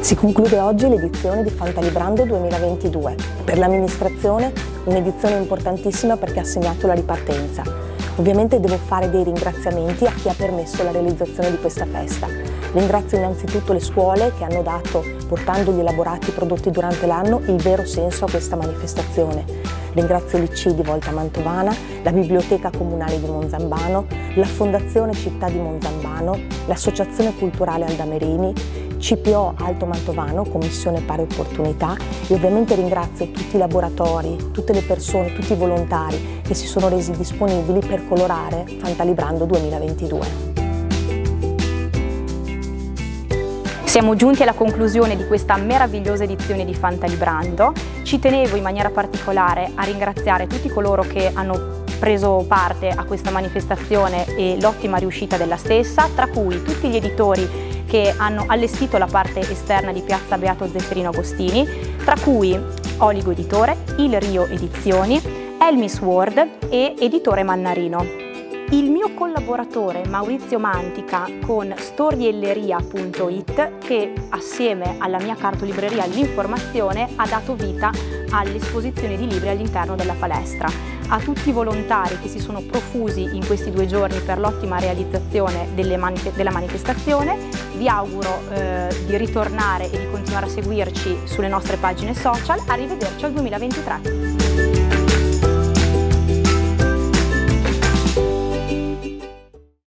Si conclude oggi l'edizione di Fantalibrando 2022. Per l'amministrazione un'edizione importantissima perché ha segnato la ripartenza. Ovviamente devo fare dei ringraziamenti a chi ha permesso la realizzazione di questa festa. Ringrazio innanzitutto le scuole che hanno dato, portando gli elaborati prodotti durante l'anno, il vero senso a questa manifestazione. Ringrazio l'IC di Volta Mantovana, la Biblioteca Comunale di Monzambano, la Fondazione Città di Monzambano, l'Associazione Culturale Aldamerini, CPO Alto Mantovano, Commissione Pari Opportunità e ovviamente ringrazio tutti i laboratori, tutte le persone, tutti i volontari che si sono resi disponibili per colorare Fantalibrando 2022. Siamo giunti alla conclusione di questa meravigliosa edizione di Fantalibrando. Ci tenevo in maniera particolare a ringraziare tutti coloro che hanno preso parte a questa manifestazione e l'ottima riuscita della stessa, tra cui tutti gli editori che hanno allestito la parte esterna di Piazza Beato Zeffirino Agostini, tra cui Oligo Editore, Il Rio Edizioni, Elmis Ward e Editore Mannarino. Il mio collaboratore Maurizio Mantica con storielleria.it che assieme alla mia cartolibreria L'Informazione ha dato vita all'esposizione di libri all'interno della palestra. A tutti i volontari che si sono profusi in questi due giorni per l'ottima realizzazione manif della manifestazione, vi auguro eh, di ritornare e di continuare a seguirci sulle nostre pagine social. Arrivederci al 2023.